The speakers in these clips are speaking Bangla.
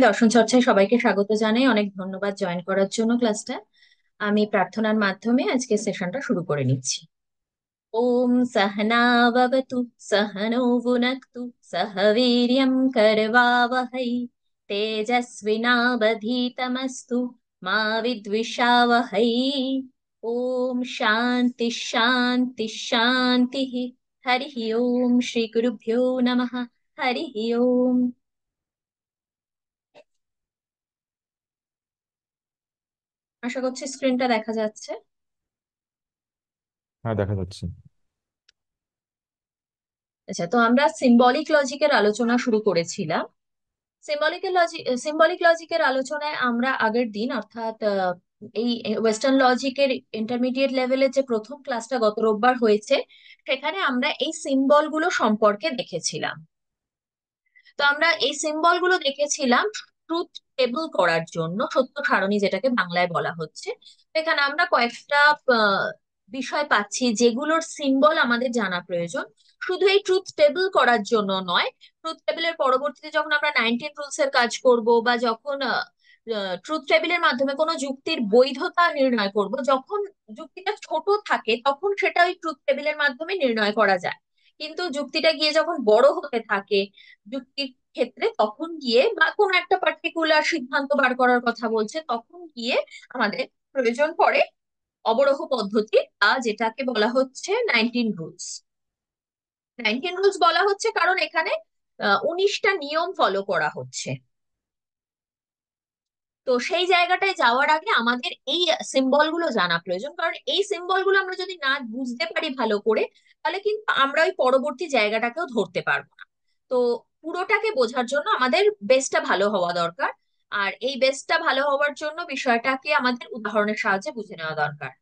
দর্শন চর্চায় সবাইকে স্বাগত জানাই। অনেক ধন্যবাদ জয়েন করার জন্য ক্লাসটা আমি প্রার্থনার মাধ্যমে আজকে সেশনটা শুরু করে নিচ্ছি। ওম সহনাভবতু সহনৌ ভুনক্তু, সহ বীর্যং করবাবহৈ, তেজস্বিনাবধীতমস্তু, মা বিদ্বিষাবহৈ। ওম শান্তি শান্তি শান্তি। হরি ওম শ্রী গুরুভ্যো নমঃ। হরি ওম। আশা করছি স্ক্রিনটা দেখা যাচ্ছে। হ্যাঁ দেখা যাচ্ছে। আচ্ছা তো আমরা সিম্বলিক লজিকের আলোচনা শুরু করেছিলাম। সিম্বলিকের লজিক সিম্বলিক লজিকের আলোচনায় আমরা আগের দিন অর্থাৎ এই ওয়েস্টার্ন লজিকের ইন্টারমিডিয়েট লেভেলের যে প্রথম ক্লাসটা গত রোববার হয়েছে সেখানে আমরা এই সিম্বলগুলো সম্পর্কে দেখেছিলাম। তো আমরা এই সিম্বলগুলো দেখেছিলাম ট্রুথ টেবল করার জন্য সত্য সারণী যেটাকে বাংলায় বলা হচ্ছে। এখানে আমরা কয়েকটা বিষয় পাচ্ছি যেগুলোর সিম্বল আমাদের জানা প্রয়োজন। শুধু এই ট্রুথ টেবল করার জন্য নয় ট্রুথ টেবিলের পরবর্তীতে যখন আমরা নাইনটিন রুলস এর কাজ করব বা যখন ট্রুথ টেবিলের মাধ্যমে কোনো যুক্তির বৈধতা নির্ণয় করব, যখন যুক্তিটা ছোট থাকে তখন সেটা ওই ট্রুথ টেবিলের মাধ্যমে নির্ণয় করা যায়। কিন্তু যুক্তিটা গিয়ে যখন বড় হতে থাকে যুক্তির ক্ষেত্রে তখন গিয়ে বা কোনো একটা পার্টিকুলার সিদ্ধান্ত বার করার কথা বলছে, তখন গিয়ে আমাদের প্রয়োজন পড়ে অবরোহ পদ্ধতি বা যেটাকে বলা হচ্ছে নাইনটিন রুলস নাইনটিন রুলস বলা হচ্ছে কারণ এখানে উনিশটা নিয়ম ফলো করা হচ্ছে। তো সেই জায়গাটায় যাওয়ার আগে আমাদের এই সিম্বলগুলো জানা প্রয়োজন। কারণ এই সিম্বলগুলো আমরা যদি না বুঝতে পারি ভালো করে, তাহলে কিন্তু আমরা ওই পরবর্তী জায়গাটাকেও ধরতে পারব না। তো পুরোটাকে বোঝার জন্য আমাদের বেসটা ভালো হওয়া দরকার। আর এই বেসটা ভালো হওয়ার জন্য বিষয়টাকে আমাদের উদাহরণের সাহায্যে বুঝে নেওয়া দরকার।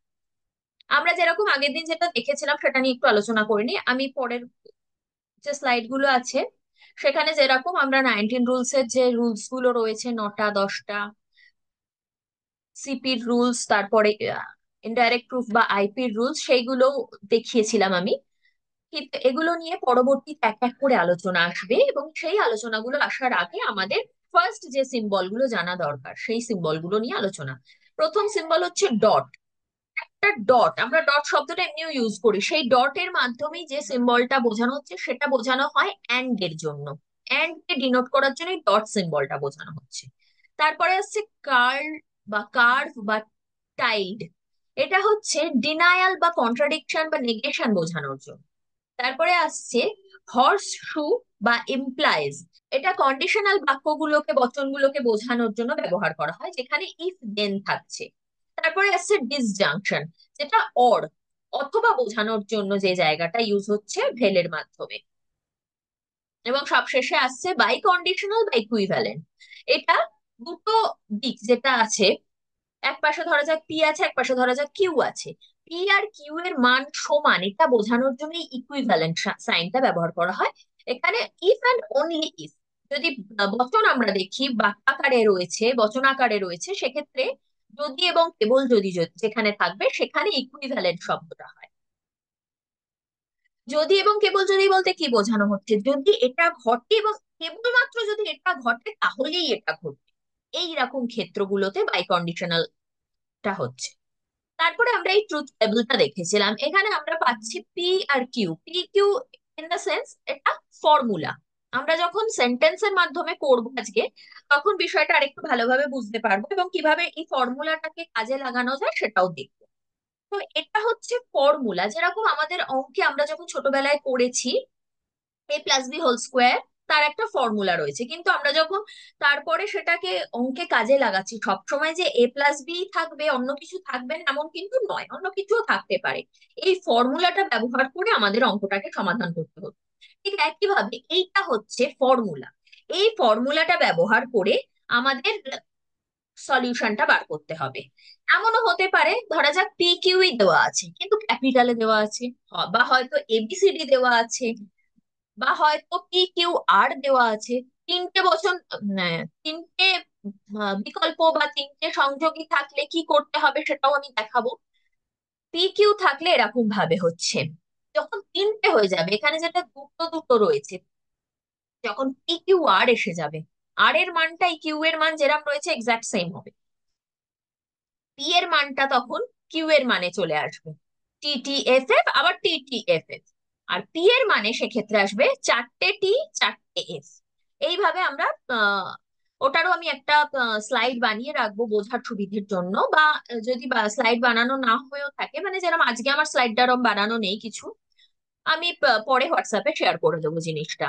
আমরা যেরকম আগের দিন যেটা দেখেছিলাম, সেটা নিয়ে একটু আলোচনা করিনি আমি পরের যে স্লাইডগুলো আছে, সেখানে যেরকম আমরা নাইনটিন রুলস এর যে রুলসগুলো রয়েছে, নটা, দশটা সিপির রুলস তারপরে ইনডাইরেক্ট প্রুফ বা আইপির রুলস সেইগুলো দেখিয়েছিলাম আমি। কিন্তু এগুলো নিয়ে পরবর্তীতে এক এক করে আলোচনা আসবে এবং সেই আলোচনাগুলো আসার আগে আমাদের ফার্স্ট যে সিম্বলগুলো জানা দরকার, সেই সিম্বলগুলো নিয়ে আলোচনা। প্রথম সিম্বল হচ্ছে ডট একটা ডট আমরা ডট শব্দটা এমনিও ইউজ করি, সেই ডটের মাধ্যমেই যে সিম্বলটা বোঝানো হচ্ছে, সেটা বোঝানো হয় অ্যান্ড এর জন্য। অ্যান্ড কে ডিনোট করার জন্য ডট সিম্বলটা বোঝানো হচ্ছে। তারপরে আসছে কার্ল বা কার্ভ বা টাইড এটা হচ্ছে ডিনায়াল বা কন্ট্রাডিকশন বা নেগেশন বোঝানোর জন্য। তারপরে আসছে হর্স শু বা ইমপ্লাইজ এটা কন্ডিশনাল বাক্যগুলোকে, বচনগুলোকে বোঝানোর জন্য ব্যবহার করা হয়, যেখানে ইফ দেন থাকছে। তারপরে আসছে ডিসজাংশন যেটা অর অথবা বোঝানোর জন্য যে জায়গাটা ইউজ হচ্ছে ভেলের মাধ্যমে। এবং সবশেষে আসছে বাই কন্ডিশনাল বা ইকুইভ্যালেন্ট এটা দুটো দিক যেটা আছে, এক পাশে ধরা যাক পি আছে, এক পাশে ধরা যাক কিউ আছে। পি আর কিউ এর মান সমান, এটা বোঝানোর জন্য ইকুইভ্যালেন্ট সাইনটা ব্যবহার করা হয়। এখানে ইফ অ্যান্ড অনলি ইফ যদি বচন আমরা দেখি, বাক্যাকারে রয়েছে, বচনাকারে রয়েছে, সেক্ষেত্রে যদি এবং কেবল যদি যেখানে থাকবে, সেখানে ইকুইভ্যালেন্ট শব্দটা হয়। যদি এবং কেবল যদি বলতে কি বোঝানো হচ্ছে? যদি এটা ঘটে এবং কেবলমাত্র যদি এটা ঘটে, তাহলেই এটা ঘটবে। এইরকম ক্ষেত্রগুলোতে বাই কন্ডিশনালটা হচ্ছে। তারপরে আমরা এই ট্রুথ টেবিলটা দেখেছিলাম। এখানে আমরা পাচ্ছি P R Q P Q in the sense এটা ফর্মুলা আমরা যখন সেন্টেন্সের মাধ্যমে করব আজকে, তখন বিষয়টা আরেকটু ভালোভাবে বুঝতে পারব এবং কীভাবে এই ফর্মুলাটাকে কাজে লাগানো যায় সেটাও দেখব। তো এটা হচ্ছে ফর্মুলা যেরকম আমাদের অঙ্কে আমরা যখন ছোটবেলায় করেছি A plus B whole square তার একটা ফর্মুলা রয়েছে। কিন্তু আমরা যখন তারপরে সেটাকে অঙ্কে কাজে লাগাচ্ছি সবসময় যে এ প্লাস বি থাকবে, অন্য কিছু থাকবে না, এমন কিন্তু নয়, অন্য কিছুও থাকতে পারে। এই ফর্মুলাটা ব্যবহার করে আমাদের অঙ্কটাকে সমাধান করতে হতো ঠিক একইভাবে এইটা হচ্ছে ফর্মুলা এই ফর্মুলাটা ব্যবহার করে আমাদের সলিউশনটা বার করতে হবে। এমনও হতে পারে, ধরা যাক পি কিউই দেওয়া আছে, কিন্তু ক্যাপিটালে দেওয়া আছে, বা হয়তো এবিসিডি দেওয়া আছে। বা হয়তো পি কিউ আর দেওয়া আছে? তিনটে বচন তিনটে বিকল্প বা তিনটে সংযোগী থাকলে কি করতে হবে সেটাও আমি দেখাবো। পি কিউ থাকলে এরকম ভাবে হচ্ছে। যখন তিনটে হয়ে যাবে, এখানে যেটা দুটো দুটো রয়েছে, যখন পি কিউ আর এসে যাবে আর এর মানটাই কিউ এর মান যেরকম রয়েছে এক্সাক্ট সেম হবে। পি এর মানটা তখন কিউ এর মানে চলে আসবে। টি টি এফ এফ আবার টি টি এফ এফ আর পি এর মানে সেক্ষেত্রে আসবে চারটে টি চারটে এফ এইভাবে আমরা ওটারও আমি একটা স্লাইড বানিয়ে রাখব বোঝার সুবিধের জন্য বা যদি স্লাইড বানানো না হয়েও থাকে মানে যেরকম আজকে আমার স্লাইডটা বানানো নেই কিছু, আমি পরে হোয়াটসঅ্যাপে শেয়ার করে দেবো জিনিসটা।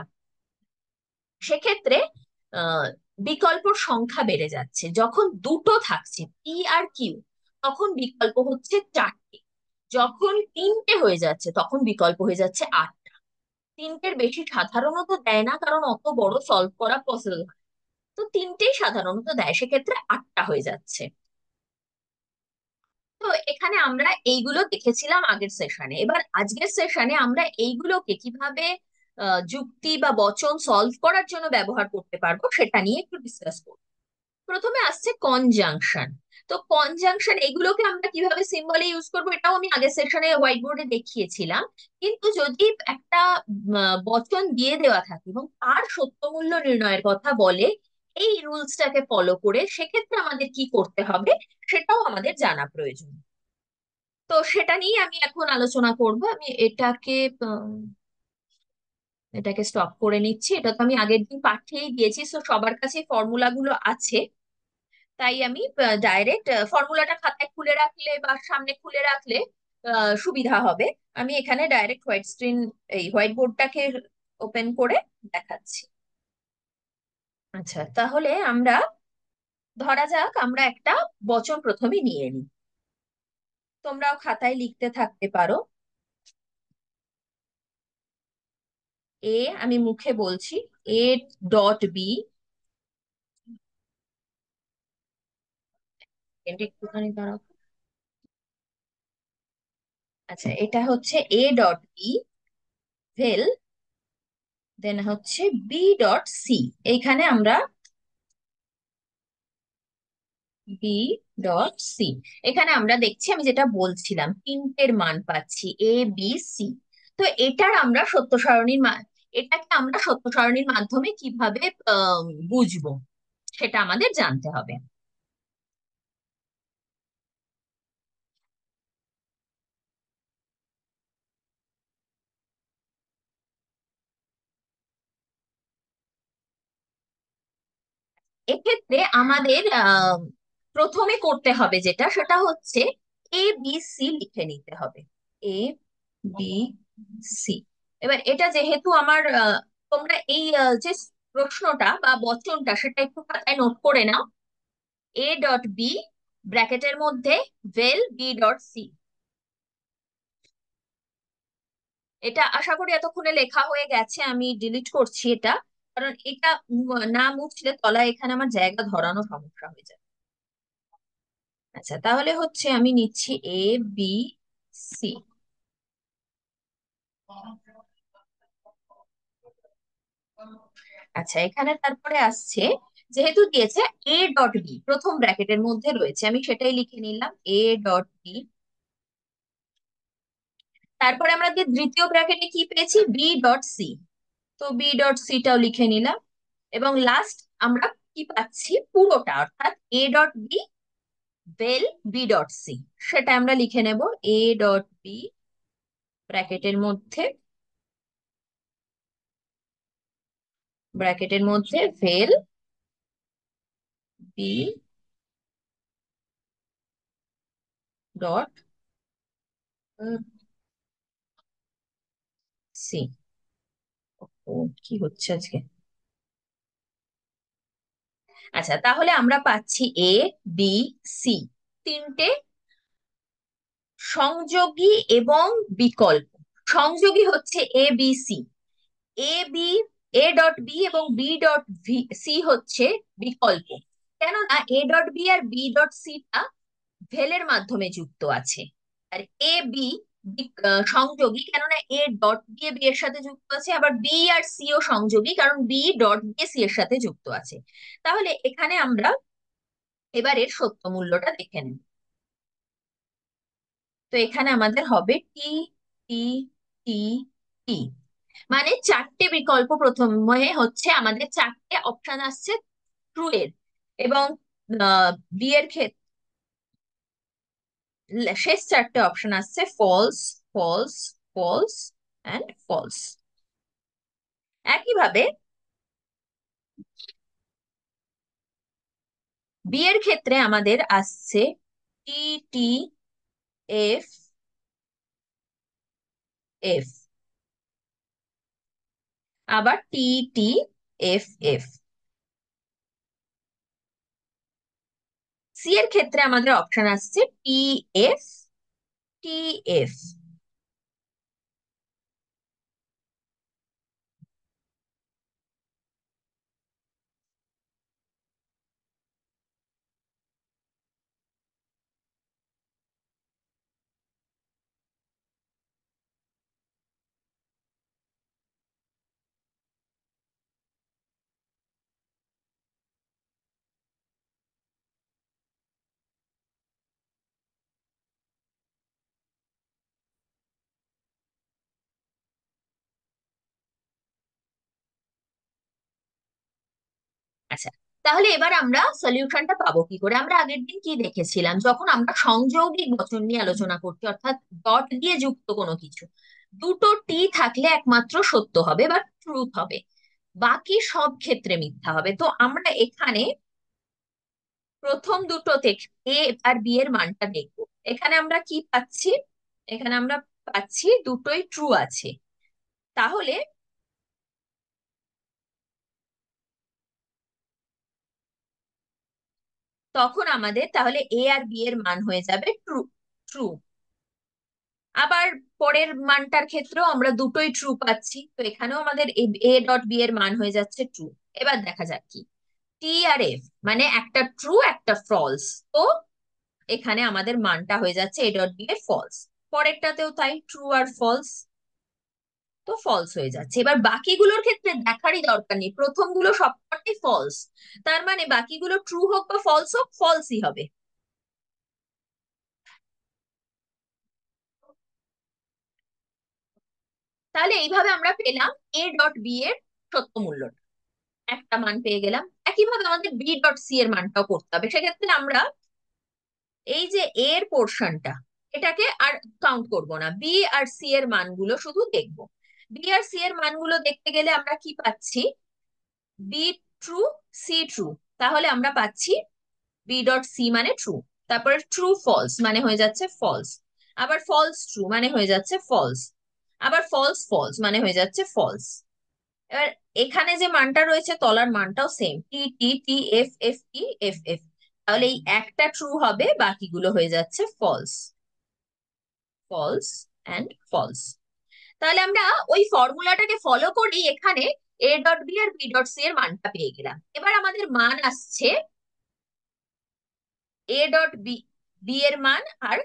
সেক্ষেত্রে বিকল্পর সংখ্যা বেড়ে যাচ্ছে। যখন দুটো থাকছে পি আর কিউ তখন বিকল্প হচ্ছে চারটে। যখন তিনটে হয়ে যাচ্ছে, তখন বিকল্প হয়ে যাচ্ছে আটটা। তিনটের বেশি সাধারণত দেয় না, কারণ অত বড় সলভ করা পসিবল তো তিনটেই সাধারণত দেয়, সেক্ষেত্রে আটটা হয়ে যাচ্ছে। তো এখানে আমরা এইগুলো দেখেছিলাম আগের সেশনে এবার আজকের সেশনে আমরা এইগুলোকে কীভাবে যুক্তি বা বচন সলভ করার জন্য ব্যবহার করতে পারব, সেটা নিয়ে একটু ডিসকাস করব। প্রথমে আসছে কনজাংশন তো কনজাংশন এগুলোকে আমরা কীভাবে সিম্বলে ইউজ করব এটাও আমি আগের সেশনে হোয়াইট বোর্ডে দেখিয়েছিলাম। কিন্তু যদি একটা বচন দিয়ে দেওয়া থাকে এবং তার সত্যমূল্য নির্ণয়ের কথা বলে, এই রুলসটাকে ফলো করে সেক্ষেত্রে আমাদের কি করতে হবে সেটাও আমাদের জানা প্রয়োজন। তো সেটা নিয়ে আমি এখন আলোচনা করব। আমি এটাকে এটাকে স্টপ করে নিচ্ছি। এটা তো আমি আগের দিন পাঠিয়েই দিয়েছি তো সবার কাছে ফর্মুলাগুলো আছে। তাই আমি ডাইরেক্ট ফর্মুলাটা খাতায় খুলে রাখলে বা সামনে খুলে রাখলে সুবিধা হবে। আমি এখানে ডাইরেক্ট হোয়াইট স্ক্রিন এই হোয়াইট বোর্ডটাকে ওপেন করে দেখাচ্ছি। আচ্ছা তাহলে আমরা, ধরা যাক আমরা একটা বচন প্রথমে নিয়ে নিই। তোমরাও খাতায় লিখতে থাকতে পারো। এ, আমি মুখে বলছি, এ ডট বি একটুখানি দাঁড়াও। আচ্ছা এটা হচ্ছে এ ডট বি ভেল দেন হচ্ছে বি ডট সি এইখানে আমরা বি ডট সি এখানে আমরা দেখছি, আমি যেটা বলছিলাম, তিনটের মান পাচ্ছি এ বি সি তো এটার আমরা সত্য সারণীর মান এটাকে আমরা সত্য সারণীর মাধ্যমে কীভাবে বুঝব, সেটা আমাদের জানতে হবে। এক্ষেত্রে আমাদের প্রথমে করতে হবে যেটা, সেটা হচ্ছে এ বি সি লিখে নিতে হবে। এ বি সি এবার এটা যেহেতু আমার তোমরা এই যে প্রশ্নটা বা বচনটা, সেটা একটু খাতায় নোট করে নাও। এ ডট বি ব্র্যাকেটের মধ্যে ভেল বি ডট সি এটা আশা করি এতক্ষণে লেখা হয়ে গেছে, আমি ডিলিট করছি এটা। কারণ এটা না মুছলে তলায় এখানে আমার জায়গা ধরানো সমস্যা হয়ে যায়। আচ্ছা তাহলে হচ্ছে আমি নিচ্ছি এ বি সি আচ্ছা এখানে তারপরে আসছে, যেহেতু দিয়েছে এ ডট বি প্রথম ব্র্যাকেটের মধ্যে রয়েছে, আমি সেটাই লিখে নিলাম এ ডট বি তারপরে আমরা দ্বিতীয় ব্র্যাকেটে কি পেয়েছি? বি ডট সি তো বি ডট সিটাও লিখে নিলাম। এবং লাস্ট আমরা কি পাচ্ছি? পুরোটা, অর্থাৎ A dot B vel B dot C সেটা আমরা লিখে নেব। এ ডট বি ব্র্যাকেটের মধ্যে ব্র্যাকেটের মধ্যে ভেল বি ডট সি কি হচ্ছে আজকে? আচ্ছা তাহলে আমরা পাচ্ছি এ বি সি তিনটে সংযোগী এবং বিকল্প। সংযোগী হচ্ছে A B C A B A dot B এবং বি ডট ভি সি হচ্ছে বিকল্প। কেননা এ ডট বি আর বি ডট সিটা ভেলের মাধ্যমে যুক্ত আছে। আর এ বি সংযোগী, কেননা এ ডট দিয়ে বি এর সাথে যুক্ত আছে, আবার বি আর সি ও সংযোগী, কারণ বি ডট দিয়ে সি এর সাথে যুক্ত আছে। তাহলে এখানে আমরা এবারের সত্য মূল্যটা দেখে নেব। তো এখানে আমাদের হবে টি টি টি টি মানে চারটে বিকল্প প্রথমে হচ্ছে আমাদের চারটে অপশন আসছে ট্রু এর এবং বি এর ক্ষেত্রে শেষ চারটে অপশন আসছে false false false and false একইভাবে বি এর ক্ষেত্রে আমাদের আসছে টি টি এফ এফ আবার T T F F C এর ক্ষেত্রে আমাদের অপশন আসছে টি এফ টি এফ আচ্ছা তাহলে এবার আমরা সলিউশনটা পাবো কি করে? আমরা আগের দিন কি দেখেছিলাম? যখন আমরা সংযৌগিক বচন নিয়ে আলোচনা করছি, অর্থাৎ ডট দিয়ে যুক্ত কোনো কিছু, দুটো টি থাকলে একমাত্র সত্য হবে বা ট্রুথ হবে। বাকি সব ক্ষেত্রে মিথ্যা হবে। তো আমরা এখানে প্রথম দুটোতে এ আর বি এর মানটা দেখব। এখানে আমরা কি পাচ্ছি? এখানে আমরা পাচ্ছি দুটোই ট্রু আছে। তাহলে তখন আমাদের তাহলে এ আর বি এর মান হয়ে যাবে ট্রু ট্রু আবার পরের মানটার ক্ষেত্রেও আমরা দুটোই ট্রু পাচ্ছি, তো এখানেও আমাদের এ ডট বি এর মান হয়ে যাচ্ছে ট্রু এবার দেখা যাক কি। টি আর এফ মানে একটা ট্রু একটা ফলস তো এখানে আমাদের মানটা হয়ে যাচ্ছে এ ডট বি এর ফলস পরেরটাতেও তাই ট্রু আর ফলস তো ফলস হয়ে যাচ্ছে। এবার বাকিগুলোর ক্ষেত্রে দেখারই দরকার নেই। প্রথমগুলো সবকটাই ফলস তার মানে বাকিগুলো ট্রু হোক বা ফলস হোক ফলসই হবে। তাহলে এইভাবে আমরা পেলাম এ ডট বি এর সত্য মূল্যটা। একটা মান পেয়ে গেলাম। একইভাবে আমাদের বি ডট সি এর মানটাও করতে হবে। সেক্ষেত্রে আমরা এই যে এ এর পোর্শনটা এটাকে আর কাউন্ট করব না। বি আর সি এর মানগুলো শুধু দেখব। বি আর সি এর মানগুলো দেখতে গেলে আমরা কি পাচ্ছি? বি ট্রু সি ট্রু তাহলে আমরা পাচ্ছি বি ডট সি মানে ট্রু তারপরে ট্রু ফলস মানে হয়ে যাচ্ছে ফলস আবার ফলস ট্রু মানে হয়ে যাচ্ছে ফলস আবার ফলস ফলস মানে হয়ে যাচ্ছে ফলস এবার এখানে যে মানটা রয়েছে, তলার মানটাও same T T T F F T F F তাহলে এই একটা ট্রু হবে, বাকিগুলো হয়ে যাচ্ছে ফলস ফলস অ্যান্ড ফলস তাহলে আমরা ওই ফর্মুলাটাকে ফলো করেই এখানে এ ডট বি আর বি ডট সি এর মানটা পেয়ে গেলাম। এবার আমাদের মান আসছে এ ডট বি বি এর মান আর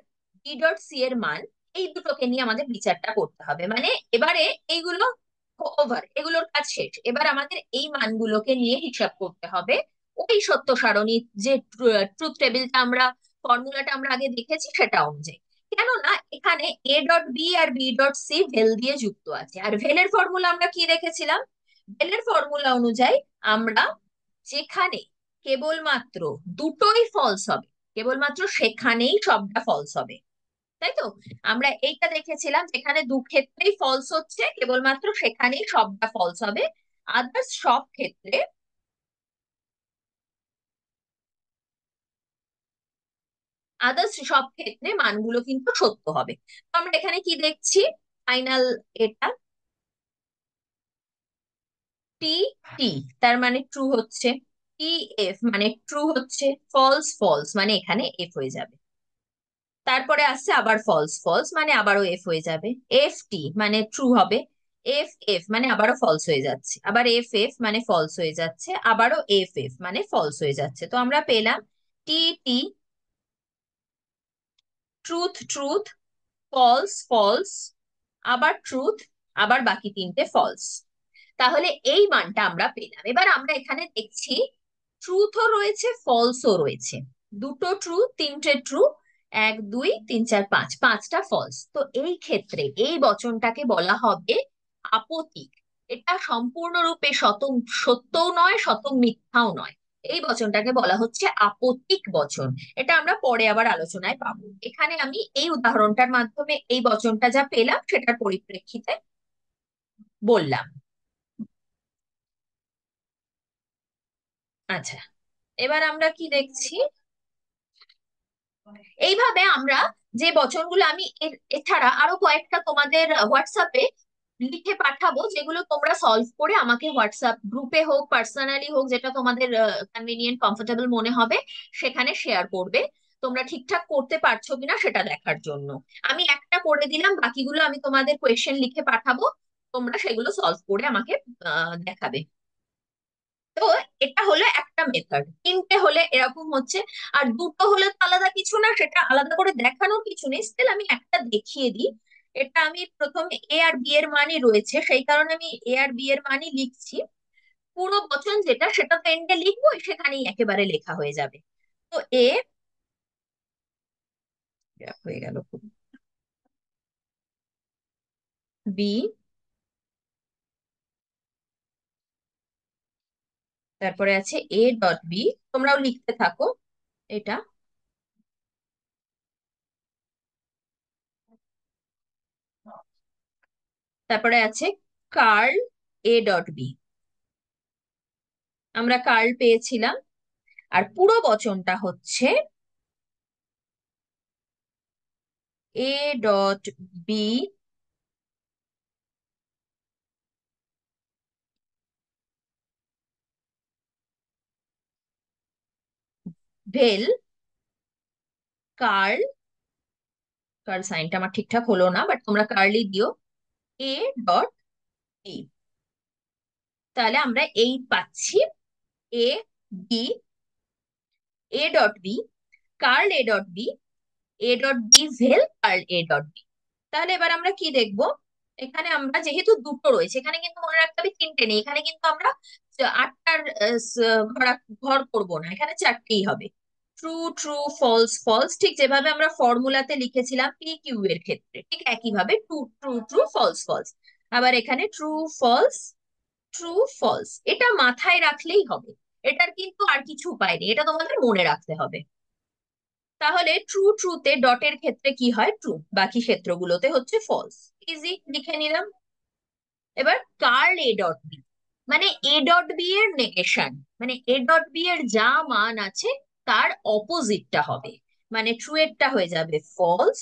বি ডট সি এর মান। এই দুটোকে নিয়ে আমাদের বিচারটা করতে হবে। মানে এবারে এইগুলো ওভার এগুলোর কাজ শেষ। এবার আমাদের এই মানগুলোকে নিয়ে হিসাব করতে হবে। ওই সত্য সারণী যে ট্রুথ টেবিলটা আমরা ফর্মুলাটা আমরা আগে দেখেছি, সেটা অনুযায়ী। কেননা এখানে এ ডট বি আর বি ডট সি ভেল দিয়ে যুক্ত আছে। আর ভেলের ফর্মুলা আমরা কি রেখেছিলাম? ভেলের ফর্মুলা অনুযায়ী আমরা যেখানে কেবলমাত্র দুটোই ফলস হবে, কেবলমাত্র সেখানেই সবটা ফলস হবে, তাই তো? আমরা এইটা দেখেছিলাম যেখানে দু ক্ষেত্রেই ফলস হচ্ছে, কেবলমাত্র সেখানেই সবটা ফলস হবে। আদার্স সব ক্ষেত্রে আদার্স সব ক্ষেত্রে মানগুলো কিন্তু সত্য হবে। তো আমরা এখানে কি দেখছি? ফাইনাল এটা টি টি তার মানে ট্রু হচ্ছে টি এফ মানে ট্রু হচ্ছে ফলস ফলস মানে এখানে এফ হয়ে যাবে। তারপরে আসছে আবার ফলস ফলস মানে আবারও এফ হয়ে যাবে। এফ টি মানে ট্রু হবে। এফ এফ মানে আবারও ফলস হয়ে যাচ্ছে। আবার এফ এফ মানে ফলস হয়ে যাচ্ছে। আবারও এফ এফ মানে ফলস হয়ে যাচ্ছে। তো আমরা পেলাম T T truth truth false false আবার ট্রুথ আবার বাকি তিনটে ফলস তাহলে এই মানটা আমরা পেলাম এবার আমরা এখানে দেখছি ট্রুথও রয়েছে ফলসও রয়েছে। দুটো ট্রু তিনটে ট্রু এক, দুই, তিন, চার, পাঁচ। পাঁচটা ফলস তো এই ক্ষেত্রে এই বচনটাকে বলা হবে আপতিক এটা সম্পূর্ণরূপে শত সত্যও নয় শত মিথ্যাও নয়। এই বচনটাকে বলা হচ্ছে আপত্তিক বচন। এটা আমরা পরে আবার আলোচনায় পাবো। এখানে আমি এই উদাহরণটার মাধ্যমে এই বচনটা যা পেলাম সেটার পরিপ্রেক্ষিতে বললাম। আচ্ছা এবার আমরা কি দেখছি? এইভাবে আমরা যে বচনগুলো আমি এছাড়া আরও কয়েকটা তোমাদের হোয়াটসঅ্যাপে লিখে পাঠাবো, যেগুলো তোমরা সলভ করে আমাকে হোয়াটসঅ্যাপ গ্রুপে হোক পার্সোনালি হোক, যেটা তোমাদের কনভিনিয়েন্ট কমফোর্টেবল মনে হবে, সেখানে শেয়ার করবে। তোমরা ঠিকঠাক করতে পারছ কিনা সেটা দেখার জন্য। আমি একটা করে দিলাম, বাকিগুলো আমি তোমাদের কোয়েশ্চেন লিখে পাঠাবো, তোমরা সেগুলো সলভ করে আমাকে দেখাবে। তো এটা হলো একটা মেথড তিনটে হলে এরকম হচ্ছে, আর দুটো হলে তো আলাদা কিছু না, সেটা আলাদা করে দেখানোর কিছু নেই। স্টিল আমি একটা দেখিয়ে দিই। এটা আমি প্রথমে এ আর বি এর মানই রয়েছে, সেই কারণে আমি এ আর বি এর মানই লিখছি। পুরো বচন যেটা, সেটা তো এন্ডে লিখব, সেখানেই একেবারে লেখা হয়ে যাবে। তো এ হয়ে গেল বি তারপরে আছে এ ডট বি তোমরাও লিখতে থাকো এটা। তারপরে আছে কার্ল এ ডট বি। আমরা কার্ল পেয়েছিলাম। আর পুরো বচনটা হচ্ছে A dot B vel curl curl সাইনটা আমার ঠিকঠাক হলো না বাট তোমরা কার্লই দিও। এ ডট বি তাহলে আমরা এই পাচ্ছি A B A dot B curl A dot B A dot B vel curl A dot B তাহলে এবার আমরা কি দেখব? এখানে আমরা যেহেতু দুটো রয়েছে, এখানে কিন্তু মনে রাখতে হবে তিনটে নেই, এখানে কিন্তু আমরা আটটার ঘর করব না, এখানে চারটেই হবে। ট্রু ট্রু ফলস ফলস ঠিক যেভাবে আমরা ফর্মুলাতে লিখেছিলাম পি কিউ এর ক্ষেত্রে, ঠিক একইভাবে true true true false false আবার এখানে ট্রু ফলস ট্রু ফলস এটা মাথায় রাখলেই হবে। এটার কিন্তু আর কিছু উপায় নেই। এটা তোমাদের মনে রাখতে হবে। তাহলে ট্রু ট্রুতে ডটের ক্ষেত্রে কি হয়? ট্রু বাকি ক্ষেত্রগুলোতে হচ্ছে ফলস ইজি লিখে নিলাম। এবার কার্ল এ ডট বি মানে এ ডট বি এর নেগেশন মানে এ ডট বি এর যা মান আছে তার অপোজিটটা হবে। মানে ট্রু এরটা হয়ে যাবে ফলস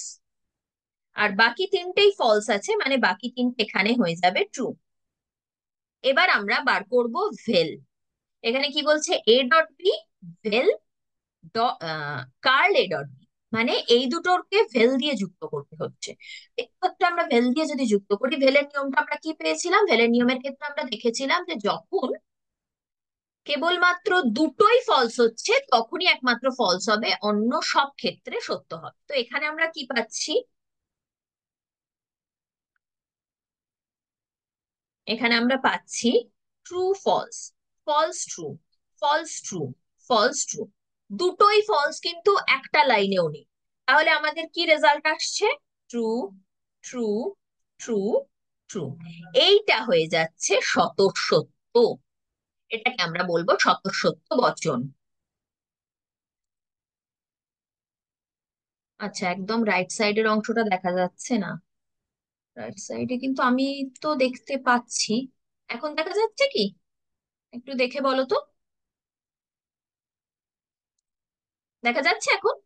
আর বাকি তিনটেই ফলস আছে মানে বাকি তিনটে এখানে হয়ে যাবে ট্রু এবার আমরা বার করব ভেল এখানে কি বলছে? A dot B vel curl A dot B মানে এই দুটোকে ভেল দিয়ে যুক্ত করতে হচ্ছে। এক্ষেত্রে আমরা ভেল দিয়ে যদি যুক্ত করি ভেলের নিয়মটা আমরা কি পেয়েছিলাম? ভেলের নিয়মের ক্ষেত্রে আমরা দেখেছিলাম যে যখন কেবলমাত্র দুটোই ফলস হচ্ছে, তখনই একমাত্র ফলস হবে, অন্য সব ক্ষেত্রে সত্য হবে। তো এখানে আমরা কি পাচ্ছি? এখানে আমরা পাচ্ছি true false false true false true false true দুটোই ফলস কিন্তু একটা লাইনেও নেই। তাহলে আমাদের কি রেজাল্ট আসছে? ট্রু ট্রু ট্রু ট্রু এইটা হয়ে যাচ্ছে শতসত্য। এটাকে আমরা বলব শতসত্য বচন। আচ্ছা একদম রাইট সাইডের অংশটা দেখা যাচ্ছে না। রাইট সাইডে কিন্তু আমি তো দেখতে পাচ্ছি। এখন দেখা যাচ্ছে কি? একটু দেখে বলো তো। দেখা যাচ্ছে এখন?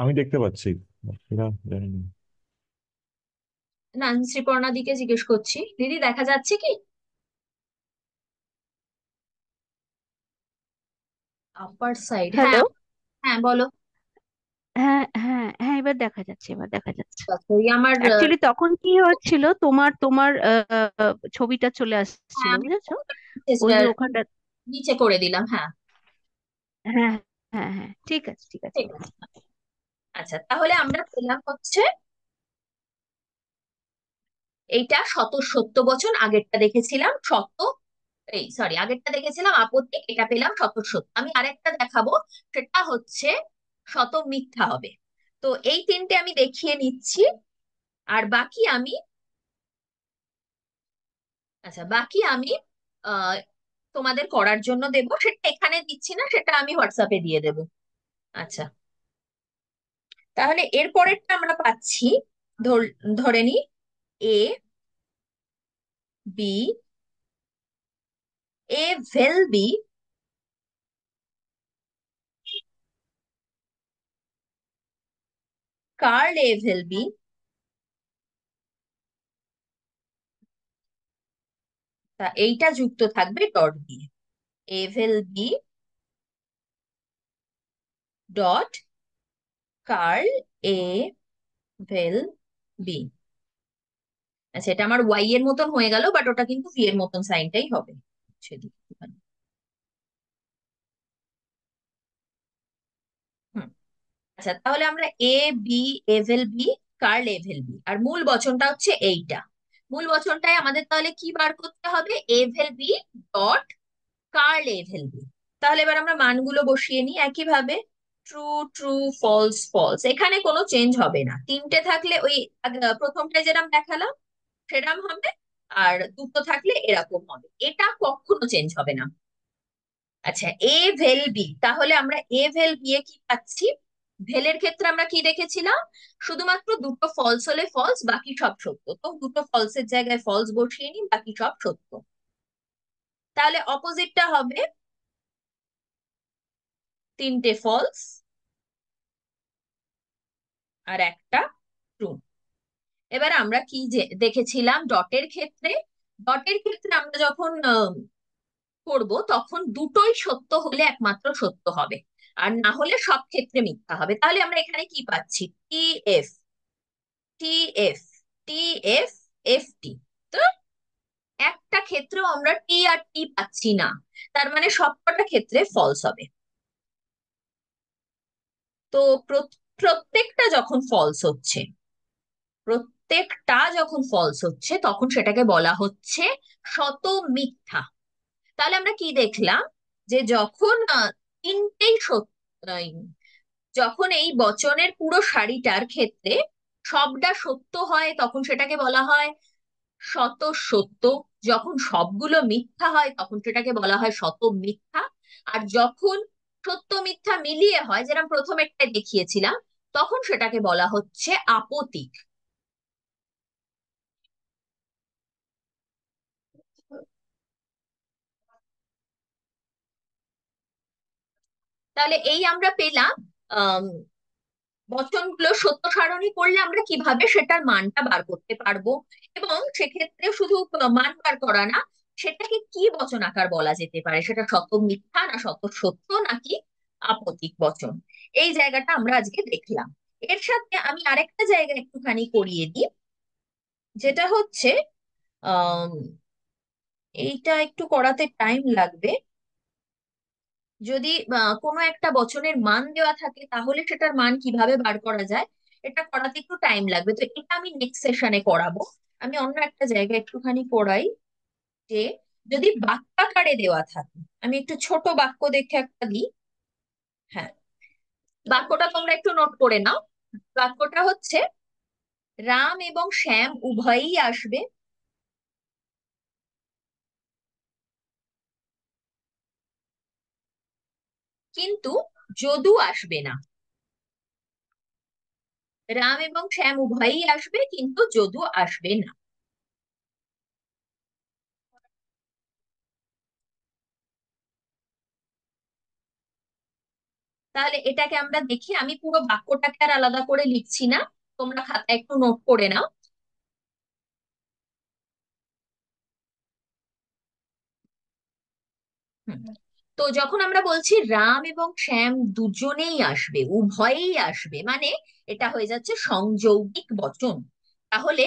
আমি দেখতে পাচ্ছি। না শ্রীপর্ণা দিকে জিজ্ঞেস করছি। দিদি দেখা যাচ্ছে কি? আপার সাইড হ্যাঁ হ্যালো হ্যাঁ বলো। হ্যাঁ হ্যাঁ হ্যাঁ এবার দেখা যাচ্ছে এবার দেখা যাচ্ছে। আচ্ছা, ওই আমার অ্যাকচুয়ালি তখন কি হচ্ছিল তোমার তোমার ছবিটা চলে আসছিল হ্যাঁ বুঝেছ? ওই ওখানটা নিচে করে দিলাম হ্যাঁ হ্যাঁ হ্যাঁ হ্যাঁ ঠিক আছে ঠিক আছে। ঠিক আছে আচ্ছা তাহলে আমরা পেলাম হচ্ছে এইটা শত সত্য বচন আগেরটা দেখেছিলাম শত এই সরি আগেরটা দেখেছিলাম, আপত্তি, এটা পেলাম শত সত্য আমি আরেকটা দেখাবো, সেটা হচ্ছে শত মিথ্যা হবে। তো এই তিনটে আমি দেখিয়ে নিচ্ছি, আর বাকি আমি আচ্ছা বাকি আমি তোমাদের করার জন্য দেবো। সেটা এখানে দিচ্ছি না, সেটা আমি হোয়াটসঅ্যাপে দিয়ে দেবো। আচ্ছা। তাহলে এর পরেরটা আমরা পাচ্ছি ধরে নি, A, B A vel B curl A vel B তা এইটা যুক্ত থাকবে ডট দিয়ে। A vel B dot curl A vel B আচ্ছা এটা আমার ওয়াই এর মতন হয়ে গেল বাট ওটা কিন্তু ভি এর মতন সাইনটাই হবে। একটুখানি। আচ্ছা তাহলে আমরা A B A vel B B আর মূল বচনটা হচ্ছে এইটা। মূল বচনটায় আমাদের তাহলে কি বার করতে হবে? A vel B dot curl A vel B তাহলে এবার আমরা মানগুলো বসিয়ে নিই একইভাবে। ট্রু ট্রু ফলস ফলস এখানে কোনো চেঞ্জ হবে না। তিনটে থাকলে ওই প্রথমটায় যেরকম দেখালাম সেরকম হবে। আর দুটো থাকলে এরকম হবে। এটা কখনো চেঞ্জ হবে না। আচ্ছা এ ভেল বি তাহলে আমরা এ ভেল বি এ কি পাচ্ছি? ভেলের ক্ষেত্রে আমরা কি দেখেছিলাম? শুধুমাত্র দুটো ফলস হলে ফলস বাকি সব সত্য। তো দুটো ফলসের জায়গায় ফলস বসিয়ে নিই, বাকি সব সত্য। তাহলে অপোজিটটা হবে তিনটে ফলস আর একটা এবার আমরা কি যে, দেখেছিলাম ডটের ক্ষেত্রে ডটের ক্ষেত্রে আমরা যখন করব তখন দুটোই সত্য হলে একমাত্র সত্য হবে। আর না হলে সব ক্ষেত্রে মিথ্যা হবে। তাহলে আমরা এখানে কি পাচ্ছি? T F T F T F F T তো একটা ক্ষেত্রেও আমরা টি আর টি পাচ্ছি না। তার মানে সবকটা ক্ষেত্রে ফলস হবে। তো প্রত- প্রত্যেকটা যখন ফলস হচ্ছে প্রত্যেকটা যখন ফলস হচ্ছে, তখন সেটাকে বলা হচ্ছে শত মিথ্যা তাহলে আমরা কি দেখলাম? যে যখন তিনটেই যখন এই বচনের পুরো সারিটার ক্ষেত্রে সবটা সত্য হয়, তখন সেটাকে বলা হয় শত সত্য যখন সবগুলো মিথ্যা হয়, তখন সেটাকে বলা হয় শত মিথ্যা আর যখন সত্য মিথ্যা মিলিয়ে হয় যেরকম প্রথম একটা দেখিয়েছিলাম, তখন সেটাকে বলা হচ্ছে আপতিক। তাহলে এই আমরা পেলাম বচনগুলো সত্য সারণী করলে আমরা কীভাবে সেটার মানটা বার করতে পারব? এবং সেক্ষেত্রে শুধু মান বার করা না, সেটাকে কি বচন আকার বলা যেতে পারে? সেটা শত মিথ্যা না শত সত্য নাকি আপতিক বচন? এই জায়গাটা আমরা আজকে দেখলাম। এর সাথে আমি আরেকটা জায়গা একটুখানি করিয়ে দিই, যেটা হচ্ছে এইটা একটু করাতে টাইম লাগবে। যদি কোনো একটা বচনের মান দেওয়া থাকে, তাহলে সেটার মান কীভাবে বার করা যায়? এটা করাতে একটু টাইম লাগবে। তো এটা আমি নেক্সট সেশনে করাবো। আমি অন্য একটা জায়গায় একটুখানি করাই যে, যদি বাক্যাকারে দেওয়া থাকে, আমি একটু ছোট বাক্য দেখে একটা দিই। হ্যাঁ। বাক্যটা তোমরা একটু নোট করে নাও। বাক্যটা হচ্ছে, রাম এবং শ্যাম উভয়ই আসবে কিন্তু যদু আসবে না। রাম এবং শ্যাম উভয়ই আসবে, কিন্তু যদু আসবে না। তাহলে এটাকে আমরা দেখি, আমি পুরো বাক্যটাকে আর আলাদা করে লিখছি না, তোমরা খাতায় একটু নোট করে নাও। হুম। তো যখন আমরা বলছি রাম এবং শ্যাম দুজনেই আসবে, উভয়েই আসবে মানে এটা হয়ে যাচ্ছে সংযৌগিক বচন। তাহলে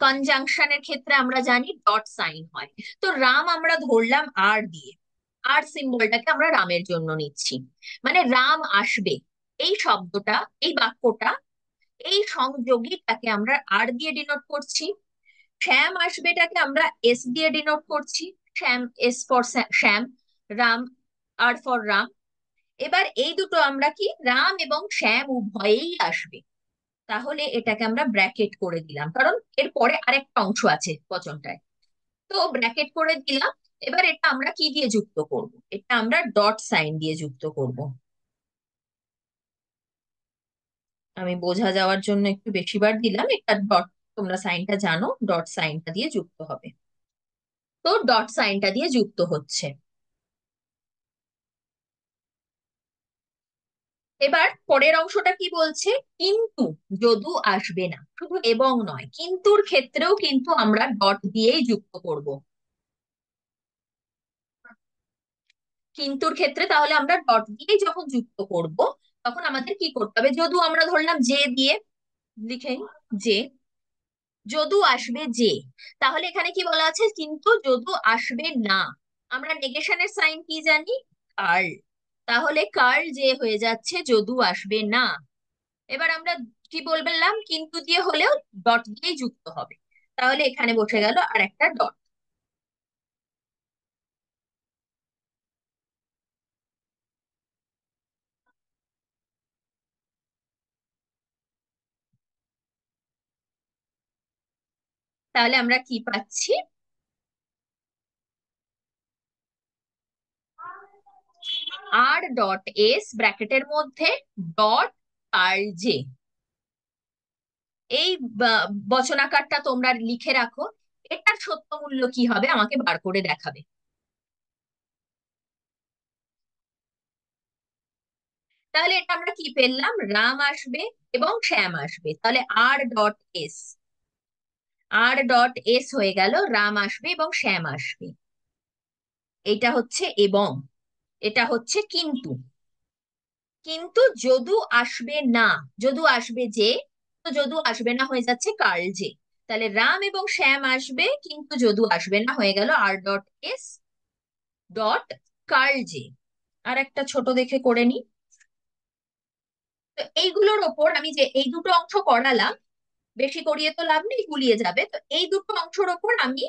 কনজাংশনের ক্ষেত্রে আমরা জানি ডট সাইন হয়। তো রাম আমরা ধরলাম আর দিয়ে। আর সিম্বলটাকে আমরা রামের জন্য নিচ্ছি। মানে রাম আসবে। এই শব্দটা, এই বাক্যটা, এই সংযোগীটাকে আমরা আর দিয়ে ডিনোট করছি। শ্যাম আসবেটাকে আমরা এস দিয়ে ডিনোট করছি। Shyam S for Shyam, Ram R for Ram. এবার এই দুটো আমরা কি, রাম এবং শ্যাম উভয়েই আসবে। তাহলে এটাকে আমরা ব্র্যাকেট করে দিলাম। কারণ এর পরে আরেকটা অংশ আছে বচনটায়। তো ব্র্যাকেট করে দিলাম। এবার এটা আমরা কি দিয়ে যুক্ত করব? এটা আমরা ডট সাইন দিয়ে যুক্ত করব। আমি বোঝা যাওয়ার জন্য একটু বেশিবার দিলাম। এটা ডট তোমরা সাইনটা জানো ডট সাইনটা দিয়ে যুক্ত হবে। তো ডট সাইনটা দিয়ে যুক্ত হচ্ছে। এবার পরের অংশটা কি বলছে? কিন্তু যদু আসবে না। শুধু এবং নয়, কিন্তুর ক্ষেত্রেও কিন্তু আমরা ডট দিয়েই যুক্ত করব। কিন্তুর ক্ষেত্রে তাহলে আমরা ডট দিয়েই যখন যুক্ত করব, তখন আমাদের কি করতে হবে? যদু আমরা ধরলাম যে দিয়ে, লিখে যে। যদু আসবে যে। তাহলে এখানে কি বলা আছে? কিন্তু যদু আসবে না। আমরা নেগেশনের সাইন কি জানি? কার্ল। তাহলে কার্ল যে হয়ে যাচ্ছে যদু আসবে না? এবার আমরা কি বললাম কিন্তু দিয়ে হলেও ডট দিয়েই যুক্ত হবে। তাহলে এখানে বসে গেল আর একটা ডট তাহলে আমরা কি পাচ্ছি? আর ডট এস ব্র্যাকেটের মধ্যে ডট আর জে এই বচনাকারটা তোমরা লিখে রাখো, এটার সত্য মূল্য কি হবে আমাকে বার করে দেখাবে। তাহলে এটা আমরা কি পেলাম? রাম আসবে এবং শ্যাম আসবে। তাহলে R dot S R dot S হয়ে গেল, রাম আসবে এবং শ্যাম আসবে। এটা হচ্ছে এবং। এটা হচ্ছে কিন্তু। কিন্তু যদু আসবে না। যদু আসবে যে, তো যদু আসবে না হয়ে যাচ্ছে কার্ল যে। তাহলে রাম এবং শ্যাম আসবে, কিন্তু যদু আসবে না হয়ে গেল R dot S dot curl যে। আর একটা ছোট দেখে করে নি তো এইগুলোর ওপর আমি যে, এই দুটো অংশ করালাম, বেশি করিয়ে তো লাভ নেই, গুলিয়ে যাবে। তো এই দুটো অংশের ওপর আমি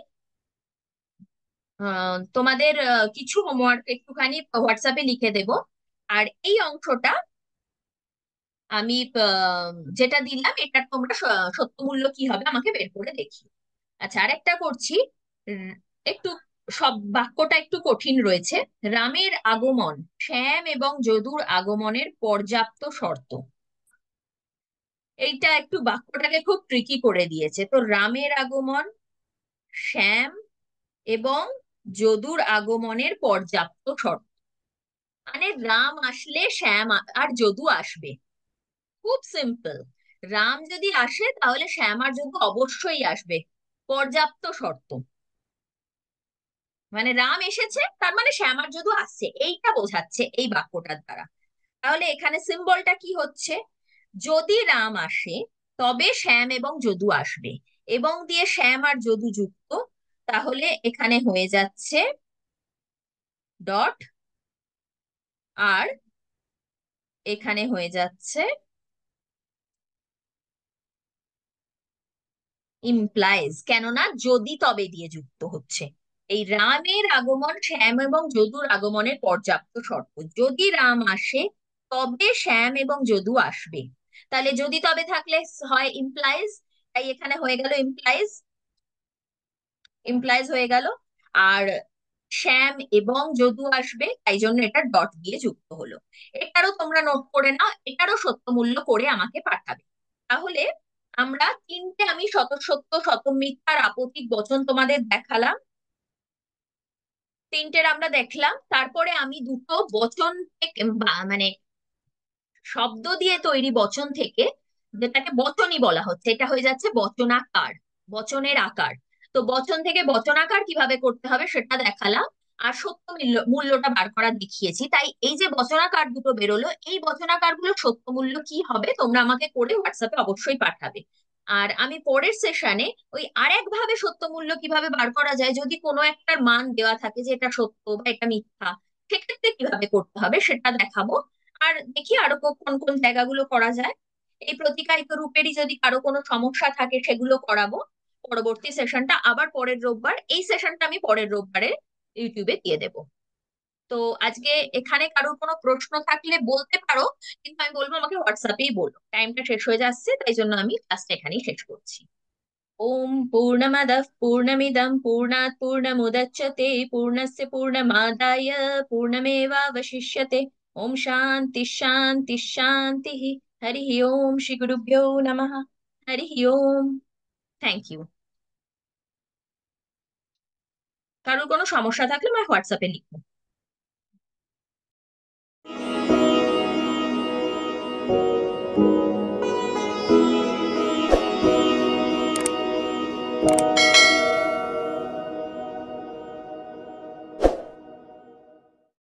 তোমাদের কিছু হোমওয়ার্ক একটুখানি হোয়াটসঅ্যাপে লিখে দেব। আর এই অংশটা আমি যেটা দিলাম এটা তোমরা সত্য মূল্য কি হবে আমাকে বের করে দেখি আচ্ছা আর একটা করছি একটু সব বাক্যটা একটু কঠিন রয়েছে। রামের আগমন, শ্যাম এবং যদুর আগমনের পর্যাপ্ত শর্ত। এইটা একটু বাক্যটাকে খুব ট্রিকি করে দিয়েছে। তো রামের আগমন, শ্যাম এবং যদুর আগমনের পর্যাপ্ত শর্ত। মানে রাম আসলে শ্যাম আর যদু আসবে। খুব সিম্পল রাম যদি আসে, তাহলে শ্যাম আর যদু অবশ্যই আসবে। পর্যাপ্ত শর্ত। মানে রাম এসেছে, তার মানে শ্যাম আর যদু আসছে। এইটা বোঝাচ্ছে এই বাক্যটার দ্বারা। তাহলে এখানে সিম্বলটা কি হচ্ছে? যদি রাম আসে, তবে শ্যাম এবং যদু আসবে। এবং দিয়ে শ্যাম আর যদু যুক্ত তাহলে এখানে হয়ে যাচ্ছে ডট আর এখানে হয়ে যাচ্ছে ইমপ্লাইজ কেননা যদি তবে দিয়ে যুক্ত হচ্ছে। এই রামের আগমন শ্যাম এবং যদুর আগমনের পর্যাপ্ত শর্ত। যদি রাম আসে, তবে শ্যাম এবং যদু আসবে। তাহলে যদি তবে থাকলে হয় ইমপ্লাইজ তাই এখানে হয়ে গেল ইমপ্লাইজ ইমপ্লাইজ হয়ে গেল। আর শ্যাম এবং যদু আসবে, তাই জন্য এটা ডট দিয়ে যুক্ত হলো। এটারও তোমরা নোট করে নাও, এটারও সত্য মূল্য করে আমাকে পাঠাবে। তাহলে আমরা তিনটে আমি শত সত্য শত মিথ্যার আপত্তিক বচন তোমাদের দেখালাম। তিনটের আমরা দেখলাম। তারপরে আমি দুটো বচন থেকে মানে শব্দ দিয়ে তৈরি বচন থেকে, যেটাকে বচনই বলা হচ্ছে, এটা হয়ে যাচ্ছে বচনাকার, বচনের আকার। তো বচন থেকে বচনাকার কীভাবে করতে হবে সেটা দেখালাম। আর সত্য মূল্য, মূল্যটা বার করা দেখিয়েছি। তাই এই যে বচনাকার দুটো বেরোলো, এই বচনাকারগুলো সত্য মূল্য কি হবে তোমরা আমাকে করে হোয়াটসঅ্যাপে অবশ্যই পাঠাবে। আর আমি পরের সেশনে ওই আরেক ভাবে সত্য মূল্য কীভাবে বার করা যায়, যদি কোনো একটার মান দেওয়া থাকে যে এটা সত্য বা এটা মিথ্যা, সেক্ষেত্রে কীভাবে করতে হবে সেটা দেখাবো। আর দেখি আরও কোন কোন জায়গাগুলো করা যায়। এই প্রতিকায়িত রূপেরই যদি কারও কোনো সমস্যা থাকে সেগুলো করাবো। পরবর্তী সেশনটা আবার পরের রোববার। এই সেশনটা আমি পরের রোববারে ইউটিউবে দিয়ে দেব। তো আজকে এখানে কারোর কোনো প্রশ্ন থাকলে বলতে পারো, কিন্তু আমি বলব আমাকে হোয়াটসঅ্যাপেই বলো। টাইমটা শেষ হয়ে যাচ্ছে, তাই জন্য আমি ক্লাসটা এখানেই শেষ করছি। ওম পূর্ণমদ পূর্ণমিদম পূর্ণাৎ পূর্ণমুদচ্ছতে, পূর্ণস্য পূর্ণমাদায় পূর্ণমেবাবশিষ্যতে ওম শান্তি শান্তি শান্তি। হরি ওম শ্রী গুরুভ্যো নম। হরি ওম। থ্যাংক ইউ কারোর কোনো সমস্যা থাকলে আমায় হোয়াটসঅ্যাপে লিখব।